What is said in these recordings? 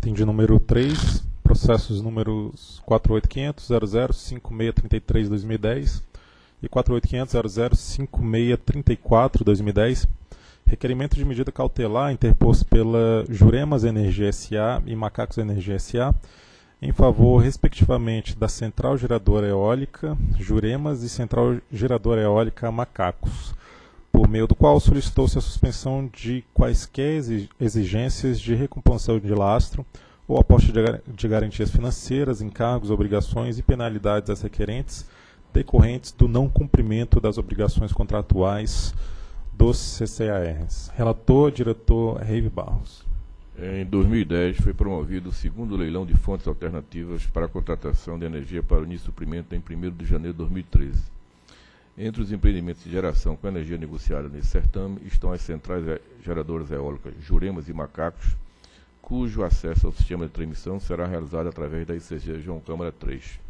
Item de número 3, processos números 48500005633-2010 e 48500005634-2010. Requerimento de medida cautelar interposto pela Juremas Energia SA e Macacos Energia SA em favor, respectivamente, da Central Geradora Eólica Juremas e Central Geradora Eólica Macacos, por meio do qual solicitou-se a suspensão de quaisquer exigências de recomposição de lastro ou aposta de garantias financeiras, encargos, obrigações e penalidades às requerentes decorrentes do não cumprimento das obrigações contratuais dos CCARs. Relator, diretor Reive Barros. Em 2010, foi promovido o segundo leilão de fontes alternativas para a contratação de energia para o suprimento em 1 de janeiro de 2013. Entre os empreendimentos de geração com energia negociada nesse certame estão as centrais geradoras eólicas Juremas e Macacos, cujo acesso ao sistema de transmissão será realizado através da ICG João Câmara 3.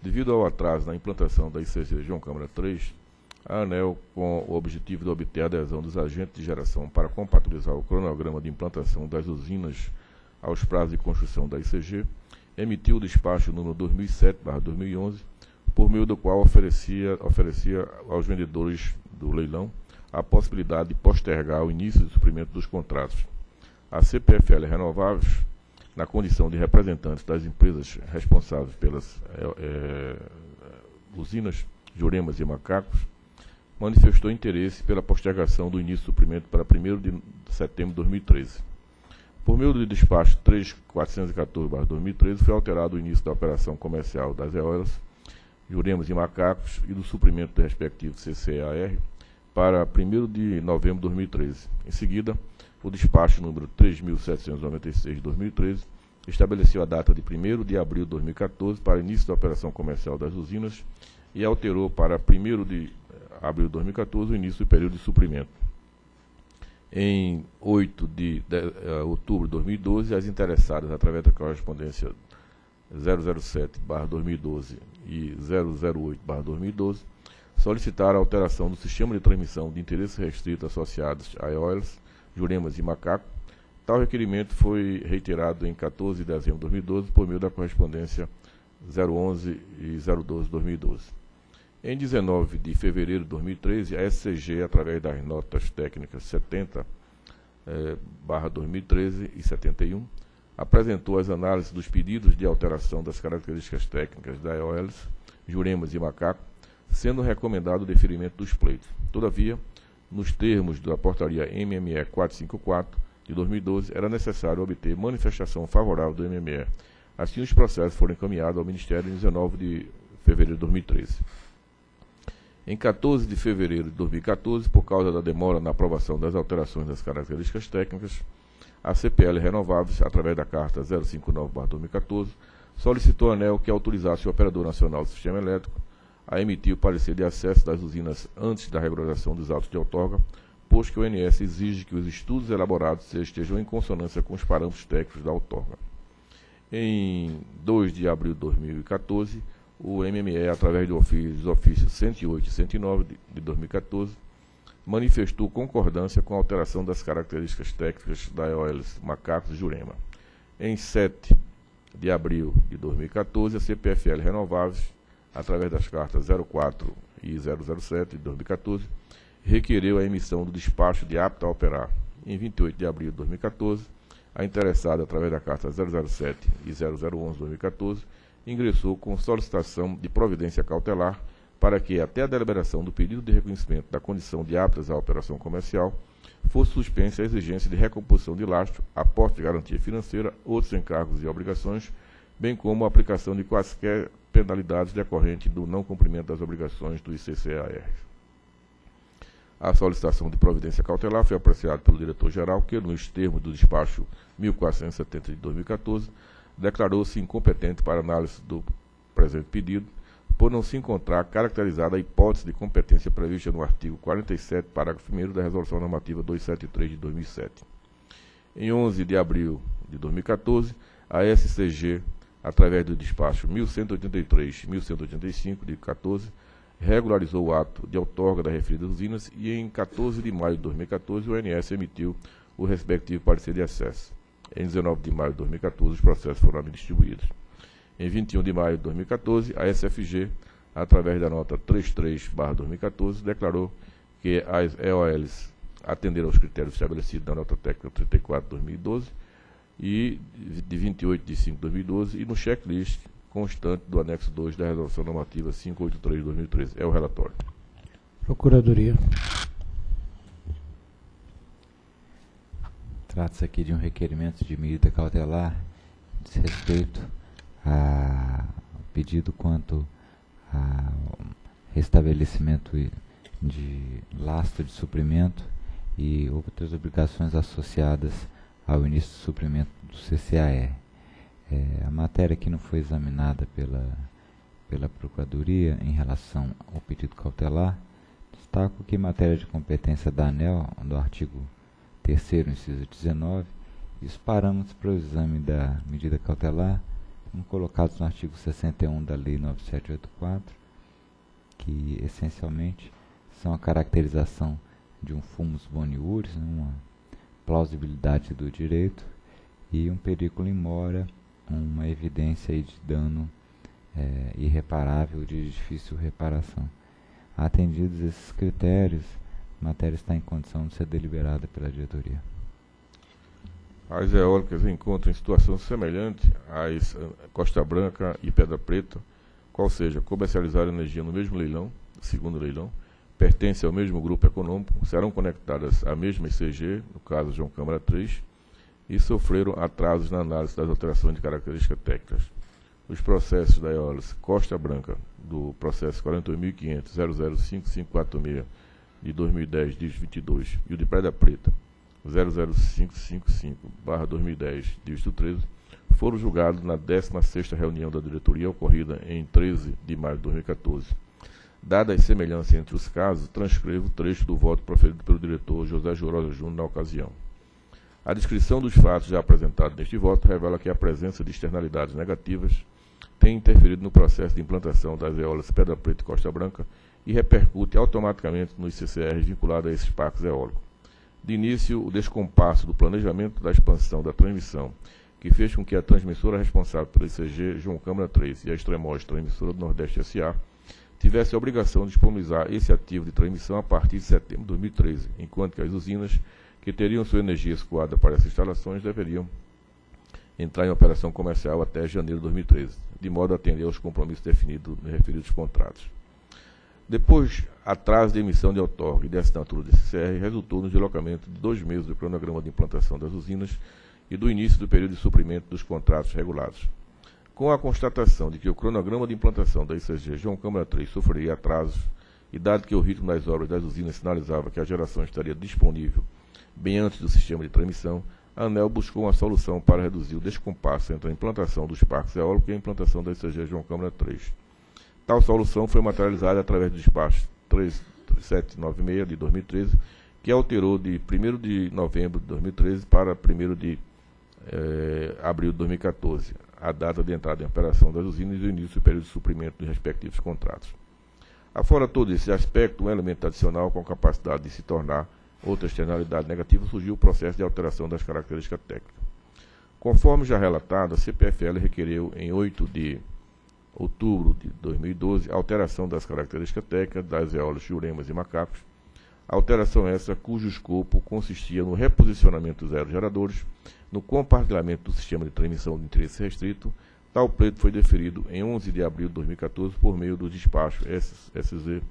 Devido ao atraso na implantação da ICG João Câmara 3, a ANEL, com o objetivo de obter a adesão dos agentes de geração para compatibilizar o cronograma de implantação das usinas aos prazos de construção da ICG, emitiu o despacho número 2007-2011, por meio do qual oferecia, oferecia aos vendedores do leilão a possibilidade de postergar o início do suprimento dos contratos. A CPFL Renováveis, na condição de representantes das empresas responsáveis pelas é, é, usinas Juremas e Macacos, manifestou interesse pela postergação do início do suprimento para 1 de setembro de 2013. Por meio do despacho 3414-2013, foi alterado o início da operação comercial das eólias, Juremos e Macacos e do suprimento do respectivo CCAR para 1 de novembro de 2013. Em seguida, o despacho número 3.796 de 2013 estabeleceu a data de 1 de abril de 2014 para início da operação comercial das usinas e alterou para 1 de abril de 2014, o início do período de suprimento. Em 8 de, de uh, outubro de 2012, as interessadas, através da correspondência 007-2012 e 008-2012, solicitaram a alteração do sistema de transmissão de interesse restrito associados a EOLs, Juremas e Macaco. Tal requerimento foi reiterado em 14 de dezembro de 2012 por meio da correspondência 011 e 012 2012. Em 19 de fevereiro de 2013, a SCG, através das notas técnicas 70, eh, barra 2013 e 71, apresentou as análises dos pedidos de alteração das características técnicas da EOLs, Juremas e Macaco, sendo recomendado o deferimento dos pleitos. Todavia, nos termos da portaria MME 454 de 2012, era necessário obter manifestação favorável do MME. Assim, os processos foram encaminhados ao Ministério em 19 de fevereiro de 2013. Em 14 de fevereiro de 2014, por causa da demora na aprovação das alterações das características técnicas, a CPL Renováveis, através da Carta 059-2014, solicitou à ANEL que autorizasse o Operador Nacional do Sistema Elétrico a emitir o parecer de acesso das usinas antes da regularização dos autos de outorga, pois que o ONS exige que os estudos elaborados estejam em consonância com os parâmetros técnicos da outorga. Em 2 de abril de 2014, o MME, através do ofício, dos ofícios 108 e 109 de, de 2014, manifestou concordância com a alteração das características técnicas da EOLs Macacos Jurema. Em 7 de abril de 2014, a CPFL Renováveis, através das cartas 04 e 007 de 2014, requereu a emissão do despacho de apto a operar. Em 28 de abril de 2014, a interessada, através da carta 007 e 0011 de 2014, ingressou com solicitação de providência cautelar para que, até a deliberação do pedido de reconhecimento da condição de aptas à operação comercial, fosse suspensa a exigência de recomposição de lastro, aporte de garantia financeira, outros encargos e obrigações, bem como a aplicação de quaisquer penalidades decorrentes do não cumprimento das obrigações do ICCAR. A solicitação de providência cautelar foi apreciada pelo diretor-geral, que, nos termos do despacho 1470 de 2014, declarou-se incompetente para análise do presente pedido, por não se encontrar caracterizada a hipótese de competência prevista no artigo 47, parágrafo 1 da Resolução Normativa 273 de 2007. Em 11 de abril de 2014, a SCG, através do despacho 1183-1185 de 14, regularizou o ato de outorga das referidas usinas e em 14 de maio de 2014 o ONS emitiu o respectivo parecer de acesso. Em 19 de maio de 2014, os processos foram distribuídos. Em 21 de maio de 2014, a SFG, através da nota 33-2014, declarou que as EOLs atenderam aos critérios estabelecidos na nota técnica 34-2012 e de 28 de 5 de 2012 e no checklist constante do anexo 2 da resolução normativa 583 de 2013. É o relatório. Procuradoria. Trata-se aqui de um requerimento de medida cautelar diz respeito a pedido quanto ao restabelecimento de lastro de suprimento e outras obrigações associadas ao início do suprimento do CCAR. É, a matéria que não foi examinada pela, pela Procuradoria em relação ao pedido cautelar, destaco que em matéria de competência da ANEL, do artigo 3 inciso 19, e os parâmetros para o exame da medida cautelar colocados no artigo 61 da Lei 9784, que essencialmente são a caracterização de um fumus boniuris, né, uma plausibilidade do direito, e um perigo in mora, uma evidência de dano é, irreparável de difícil reparação. Atendidos esses critérios, a matéria está em condição de ser deliberada pela diretoria. As eólicas encontram em situação semelhante às eh, Costa Branca e Pedra Preta, qual seja, comercializar energia no mesmo leilão, segundo leilão, pertencem ao mesmo grupo econômico, serão conectadas à mesma ECG, no caso João Câmara 3, e sofreram atrasos na análise das alterações de características técnicas. Os processos da EOLIS Costa Branca, do processo 48.500.005.546 de 2010, dígito 22, e o de Pedra Preta, 00555-2010, dígito 13, foram julgados na 16ª reunião da diretoria ocorrida em 13 de maio de 2014 Dadas as semelhanças entre os casos, transcrevo o trecho do voto proferido pelo diretor José Jurosa Júnior na ocasião. A descrição dos fatos já apresentados neste voto revela que a presença de externalidades negativas tem interferido no processo de implantação das eólicas Pedra Preta e Costa Branca e repercute automaticamente nos CCRs vinculados a esses parques eólicos. De início, o descompasso do planejamento da expansão da transmissão, que fez com que a transmissora responsável pelo ICG, João Câmara 3, e a Extremóis Transmissora do Nordeste S.A., tivesse a obrigação de disponibilizar esse ativo de transmissão a partir de setembro de 2013, enquanto que as usinas que teriam sua energia escoada para essas instalações deveriam entrar em operação comercial até janeiro de 2013, de modo a atender aos compromissos definidos nos referidos contratos. Depois, atraso de emissão de outorga e de assinatura do CCR resultou no deslocamento de dois meses do cronograma de implantação das usinas e do início do período de suprimento dos contratos regulados. Com a constatação de que o cronograma de implantação da ICG João Câmara 3 sofreria atrasos, e dado que o ritmo das obras das usinas sinalizava que a geração estaria disponível bem antes do sistema de transmissão, a ANEL buscou uma solução para reduzir o descompasso entre a implantação dos parques eólicos e a implantação da ICG João Câmara 3. Tal solução foi materializada através do despacho 3796 de 2013, que alterou de 1 de novembro de 2013 para 1 de eh, abril de 2014, a data de entrada em operação das usinas e o início do período de suprimento dos respectivos contratos. Afora todo esse aspecto, um elemento adicional com capacidade de se tornar outra externalidade negativa surgiu o processo de alteração das características técnicas. Conforme já relatado, a CPFL requereu em 8 de outubro de 2012 a alteração das características técnicas das eólicas, juremas e macacos, alteração essa cujo escopo consistia no reposicionamento dos aerogeradores no compartilhamento do sistema de transmissão de interesse restrito, tal pleito foi deferido em 11 de abril de 2014 por meio do despacho SZ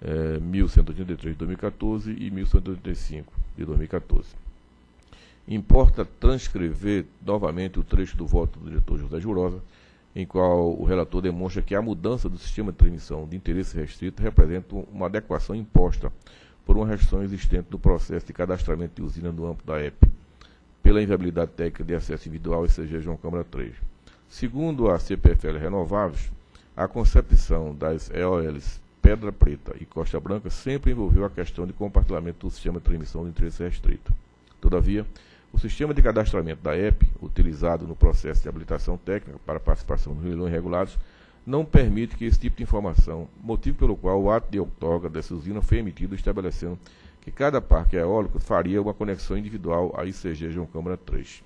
é, 1183 de 2014 e 1185 de 2014. Importa transcrever novamente o trecho do voto do diretor José Jurosa, em qual o relator demonstra que a mudança do sistema de transmissão de interesse restrito representa uma adequação imposta por uma restrição existente no processo de cadastramento de usina no âmbito da EP pela inviabilidade técnica de acesso individual e CG João Câmara 3. Segundo a CPFL Renováveis, a concepção das EOLs Pedra Preta e Costa Branca sempre envolveu a questão de compartilhamento do sistema de transmissão de interesse restrito. Todavia, o sistema de cadastramento da EP, utilizado no processo de habilitação técnica para participação nos leilões regulados, não permite que esse tipo de informação, motivo pelo qual o ato de outorga dessa usina foi emitido estabelecendo que cada parque eólico faria uma conexão individual à ICG João Câmara 3.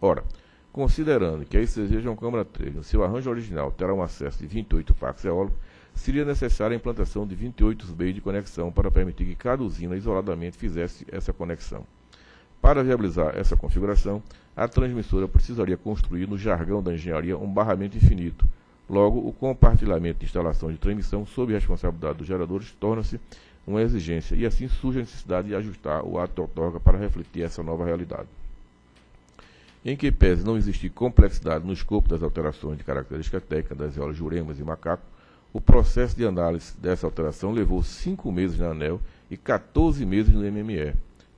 Ora, considerando que a ICG João Câmara 3, no seu arranjo original, terá um acesso de 28 parques eólicos, seria necessária a implantação de 28 BEI de conexão para permitir que cada usina isoladamente fizesse essa conexão. Para viabilizar essa configuração, a transmissora precisaria construir, no jargão da engenharia, um barramento infinito. Logo, o compartilhamento de instalação de transmissão sob responsabilidade dos geradores torna-se uma exigência, e assim surge a necessidade de ajustar o ato de outorga para refletir essa nova realidade. Em que pese não existir complexidade no escopo das alterações de característica técnica das eólicas Juremas e Macaco, o processo de análise dessa alteração levou cinco meses na ANEL e 14 meses no MME,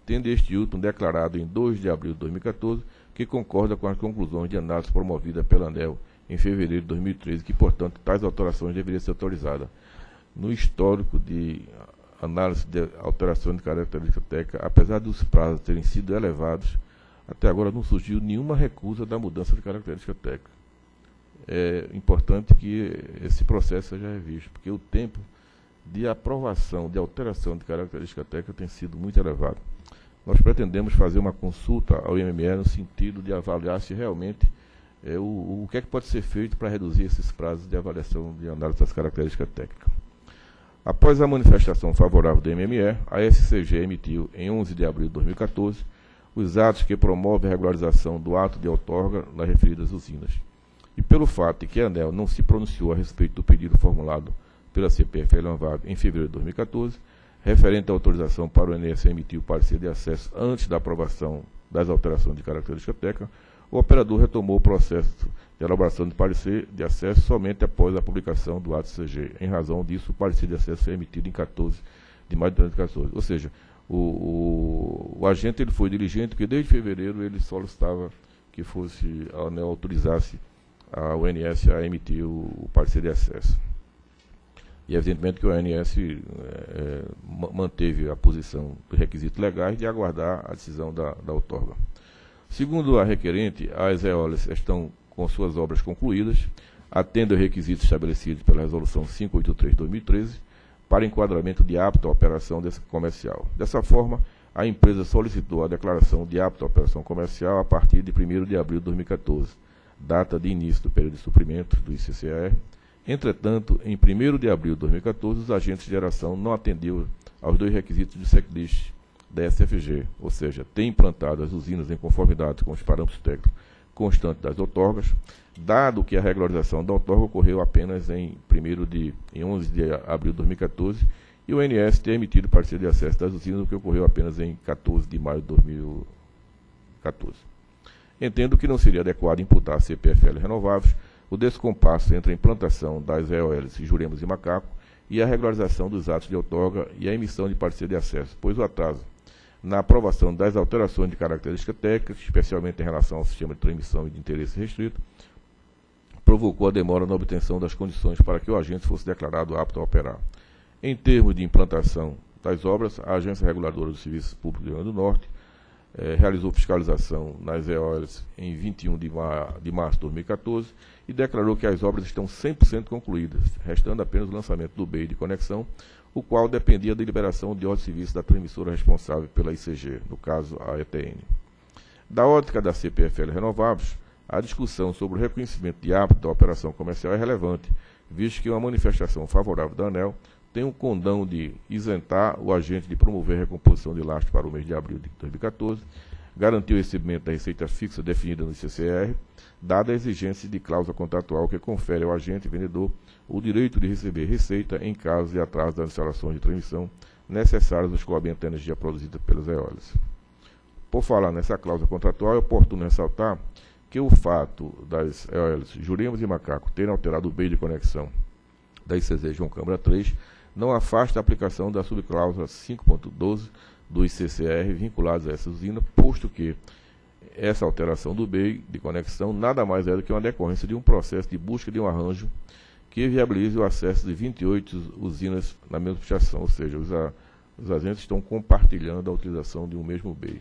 tendo este último declarado em 2 de abril de 2014 que concorda com as conclusões de análise promovida pela ANEL em fevereiro de 2013, que, portanto, tais alterações deveriam ser autorizadas. No histórico de análise de alterações de característica técnica, apesar dos prazos terem sido elevados, até agora não surgiu nenhuma recusa da mudança de característica técnica. É importante que esse processo seja revisto, porque o tempo de aprovação, de alteração de característica técnica tem sido muito elevado. Nós pretendemos fazer uma consulta ao IMME no sentido de avaliar se realmente é, o, o que é que pode ser feito para reduzir esses prazos de avaliação de análise das características técnicas. Após a manifestação favorável do MME, a SCG emitiu, em 11 de abril de 2014, os atos que promovem a regularização do ato de outorga nas referidas usinas. E pelo fato de que a ANEL não se pronunciou a respeito do pedido formulado pela CPF Elanvago em fevereiro de 2014, referente à autorização para o INSS emitir o parecer de acesso antes da aprovação das alterações de característica técnica, o operador retomou o processo de elaboração de parecer de acesso somente após a publicação do ato CG. Em razão disso, o parecer de acesso foi emitido em 14 de maio de 2014. Ou seja, o, o, o, agente ele foi diligente, porque desde fevereiro ele solicitava que fosse a ANEL autorizasse a ONS a emitir o, o parecer de acesso. E evidentemente que o ONS é, é manteve a posição dos requisitos legais de aguardar a decisão da, da outorga. Segundo a requerente, as eólicas estão com suas obras concluídas, atendem aos requisitos estabelecidos pela Resolução 583-2013 para enquadramento de apto à operação comercial. Dessa forma, a empresa solicitou a declaração de apto à operação comercial a partir de 1 de abril de 2014, data de início do período de suprimento do ICCR. Entretanto, em 1 de abril de 2014, os agentes de geração não atenderam aos dois requisitos de checklist da SFG, ou seja, tem implantado as usinas em conformidade com os parâmetros técnicos constantes das outorgas, dado que a regularização da outorga ocorreu apenas em, 1 de, em 11 de abril de 2014 e o INS ter emitido parecer de acesso das usinas, o que ocorreu apenas em 14 de maio de 2014. Entendo que não seria adequado imputar a CPFL renováveis o descompasso entre a implantação das EOLs Juremos e Macaco e a regularização dos atos de outorga e a emissão de parecer de acesso, pois o atraso na aprovação das alterações de característica técnica, especialmente em relação ao sistema de transmissão e de interesse restrito, provocou a demora na obtenção das condições para que o agente fosse declarado apto a operar. Em termos de implantação das obras, a Agência Reguladora do Serviço Público do Rio Grande do Norte eh, realizou fiscalização nas EOLs em 21 de, mar de março de 2014 e declarou que as obras estão 100% concluídas, restando apenas o lançamento do BEI de conexão, o qual dependia da liberação de ordem de serviço da transmissora responsável pela ICG, no caso a ETN. Da ótica da CPFL Renováveis, a discussão sobre o reconhecimento de apto da operação comercial é relevante, visto que uma manifestação favorável da ANEL tem um condão de isentar o agente de promover a recomposição de lastro para o mês de abril de 2014, garantir o recebimento da receita fixa definida no ICCR, dada a exigência de cláusula contratual que confere ao agente vendedor o direito de receber receita em caso de atraso das instalações de transmissão necessárias ao escoamento da energia produzida pelas eólicas. Por falar nessa cláusula contratual, é oportuno ressaltar que o fato das eólicas Juremos e Macaco terem alterado o bem de conexão da ICZ João Câmara 3 não afasta a aplicação da subcláusula 5.12 do ICCR vinculados a essa usina, posto que essa alteração do BEI de conexão nada mais é do que uma decorrência de um processo de busca de um arranjo que viabilize o acesso de 28 usinas na mesma pichação, ou seja, os, a, os agentes estão compartilhando a utilização de um mesmo BEI.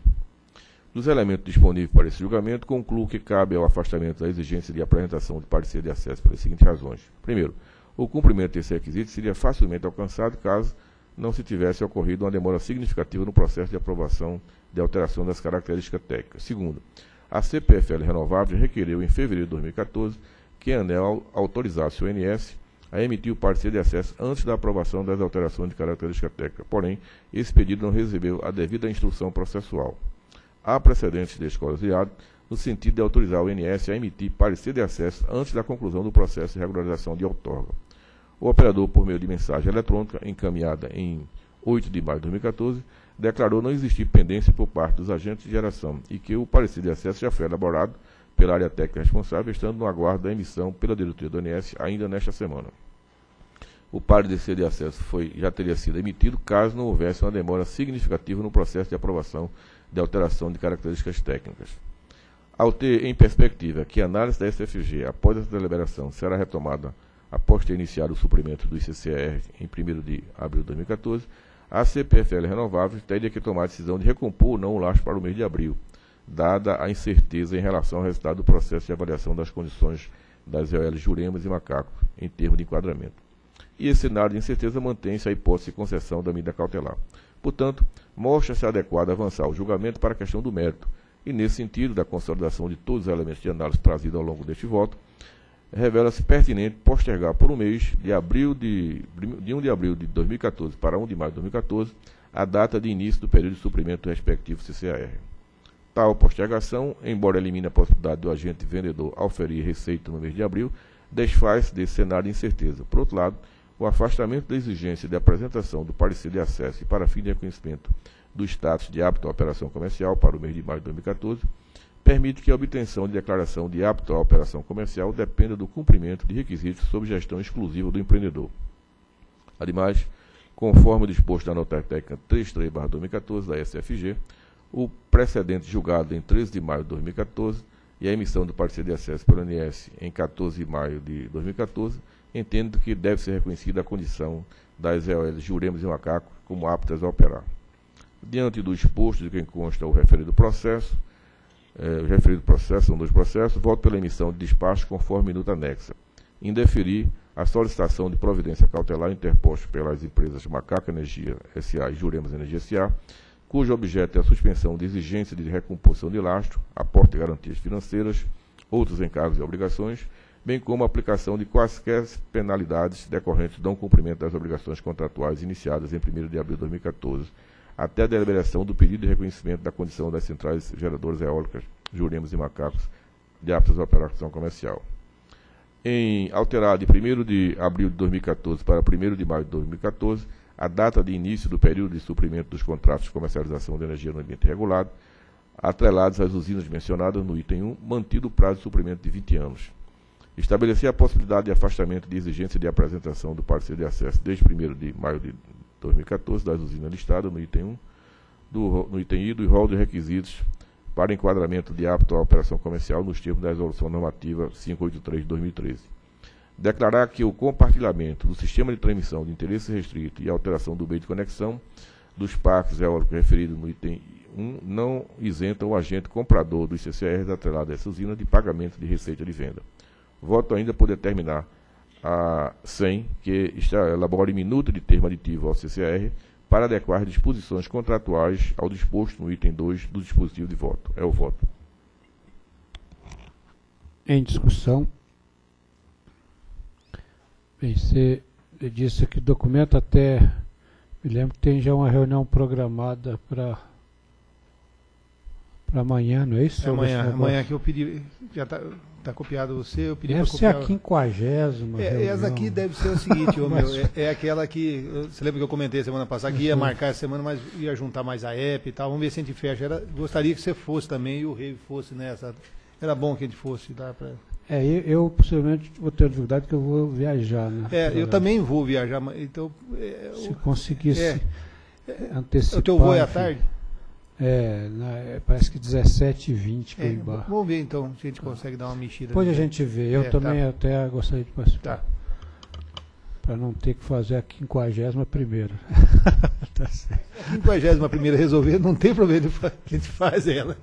Dos elementos disponíveis para esse julgamento, concluo que cabe ao afastamento da exigência de apresentação de parecer de acesso pelas seguintes razões. Primeiro, o cumprimento desse requisito seria facilmente alcançado caso não se tivesse ocorrido uma demora significativa no processo de aprovação de alteração das características técnicas. Segundo, a CPFL Renováveis requereu em fevereiro de 2014 que a ANEL autorizasse o INS a emitir o parecer de acesso antes da aprovação das alterações de característica técnica. Porém, esse pedido não recebeu a devida instrução processual. Há precedentes de escolas de no sentido de autorizar o INS a emitir parecer de acesso antes da conclusão do processo de regularização de outorga. O operador, por meio de mensagem eletrônica encaminhada em 8 de maio de 2014, declarou não existir pendência por parte dos agentes de geração e que o parecer de acesso já foi elaborado pela área técnica responsável, estando no aguardo da emissão pela diretoria do INS ainda nesta semana. O parecer de acesso foi, já teria sido emitido caso não houvesse uma demora significativa no processo de aprovação de alteração de características técnicas. Ao ter em perspectiva que a análise da SFG após essa deliberação será retomada após ter iniciado o suprimento do ICCR em 1 de abril de 2014, a CPFL Renováveis teria que tomar a decisão de recompor ou não o lastro para o mês de abril, dada a incerteza em relação ao resultado do processo de avaliação das condições das EOL Juremas e Macacos, em termos de enquadramento. E esse cenário de incerteza mantém-se a hipótese de concessão da medida cautelar. Portanto, mostra-se adequado avançar o julgamento para a questão do mérito, e nesse sentido, da consolidação de todos os elementos de análise trazidos ao longo deste voto, revela-se pertinente postergar por um mês, de, abril de, de 1 de abril de 2014 para 1 de maio de 2014, a data de início do período de suprimento do respectivo CCAR. Tal postergação, embora elimine a possibilidade do agente vendedor auferir receita no mês de abril, desfaz desse cenário de incerteza. Por outro lado, o afastamento da exigência de apresentação do parecer de acesso e para fim de reconhecimento do status de apto à operação comercial para o mês de maio de 2014 permite que a obtenção de declaração de apto à operação comercial dependa do cumprimento de requisitos sob gestão exclusiva do empreendedor. Ademais, conforme disposto na nota técnica 33/2014 da SFG, o precedente julgado em 13 de maio de 2014 e a emissão do parecer de acesso pelo ANS em 14 de maio de 2014, entendo que deve ser reconhecida a condição das EOLs Juremos e Macaco como aptas a operar. Diante do exposto de quem consta o referido processo, é, o referido processo, são dois processos, voto pela emissão de despacho conforme minuta anexa. Indeferir a solicitação de providência cautelar interposta pelas empresas Macaco Energia S.A. e Juremos Energia S.A., cujo objeto é a suspensão de exigência de recomposição de lastro, aporte de garantias financeiras, outros encargos e obrigações, bem como a aplicação de quaisquer penalidades decorrentes do não cumprimento das obrigações contratuais iniciadas em 1 de abril de 2014 até a deliberação do pedido de reconhecimento da condição das centrais geradoras eólicas, Juremos e Macacos, de aptas à operação comercial. Em alterar de 1 de abril de 2014 para 1 de maio de 2014, a data de início do período de suprimento dos contratos de comercialização de energia no ambiente regulado, atrelados às usinas mencionadas no item 1, mantido o prazo de suprimento de 20 anos. Estabelecer a possibilidade de afastamento de exigência de apresentação do parecer de acesso desde 1 de maio de 2014 das usinas listadas no item 1, do, no item I do rol de requisitos para enquadramento de apto à operação comercial nos termos da Resolução Normativa 583 de 2013. Declarar que o compartilhamento do sistema de transmissão de interesse restrito e alteração do meio de conexão dos parques eólicos referidos no item 1 não isenta o agente comprador dos CCRs atrelado a essa usina de pagamento de receita de venda. Voto ainda por determinar a 100, que elabore minuta de termo aditivo ao CCR para adequar disposições contratuais ao disposto no item 2 do dispositivo de voto. É o voto. Em discussão. Bem, você disse que documento até. Me lembro que tem já uma reunião programada para para amanhã, não é isso? É amanhã, amanhã que eu pedi, já está tá copiado você, eu pedi Deve ser a quinquagésima. É, essa aqui deve ser o seguinte, ô, meu, é, é, aquela que, você lembra que eu comentei semana passada, que ia marcar essa semana, mas ia juntar mais a app e tal, vamos ver se a gente fecha. Era, gostaria que você fosse também e o Rei fosse nessa. Era bom que a gente fosse, dá para... É, eu, eu, possivelmente vou ter dificuldade porque eu vou viajar, né? É, eu também vou viajar, então... É, se conseguisse é, antecipar... O teu voo é à tarde? É, na, é, parece que 17 e 20 é, Vamos ver então se a gente consegue dar uma mexida. Depois a gente vê. Eu é, também tá. até gostaria de participar. Tá. Para não ter que fazer a 51 primeira. tá a 51 primeira resolver, não tem problema, a gente faz ela.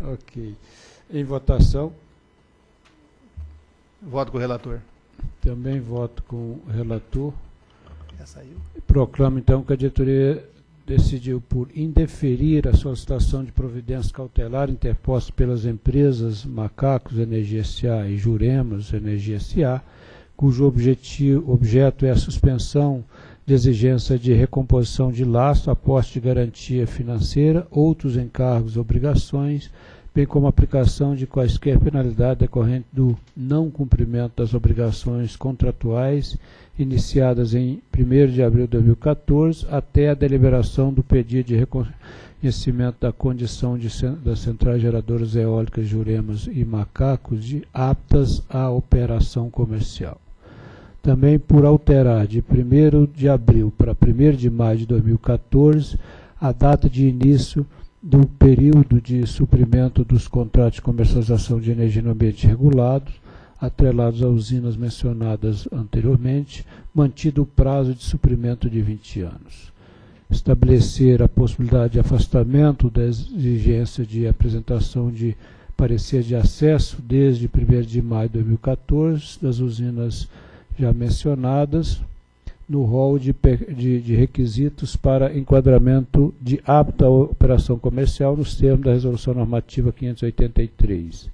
ok. Em votação. Voto com o relator. Também voto com o relator. Já saiu. Proclamo então que a diretoria decidiu por indeferir a solicitação de providência cautelar interposta pelas empresas Macacos Energia SA e Juremos Energia SA, cujo objetivo, objeto é a suspensão de exigência de recomposição de laço, aposte de garantia financeira, outros encargos obrigações, bem como aplicação de quaisquer penalidades decorrentes do não cumprimento das obrigações contratuais iniciadas em 1 de abril de 2014 até a deliberação do pedido de reconhecimento da condição de, das centrais geradoras eólicas Juremas e Macacos de aptas à operação comercial. Também por alterar de 1 de abril para 1 de maio de 2014 a data de início do período de suprimento dos contratos de comercialização de energia no ambiente regulado, atrelados a usinas mencionadas anteriormente, mantido o prazo de suprimento de 20 anos. Estabelecer a possibilidade de afastamento da exigência de apresentação de parecer de acesso desde 1 de maio de 2014 das usinas já mencionadas, no rol de, de, de, requisitos para enquadramento de apta operação comercial nos termos da Resolução Normativa 583.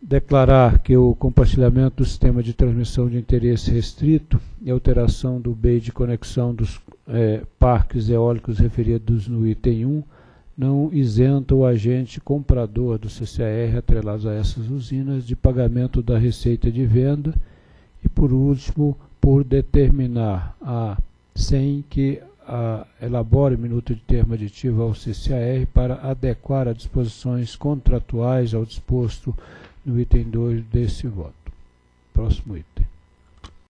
Declarar que o compartilhamento do sistema de transmissão de interesse restrito e alteração do BEI de conexão dos é, parques eólicos referidos no item 1 não isenta o agente comprador do CCR atrelados a essas usinas de pagamento da receita de venda e, por último, por determinar a sem que a, elabore minuto de termo aditivo ao CCAR para adequar as disposições contratuais ao disposto no item 2 desse voto. Próximo item.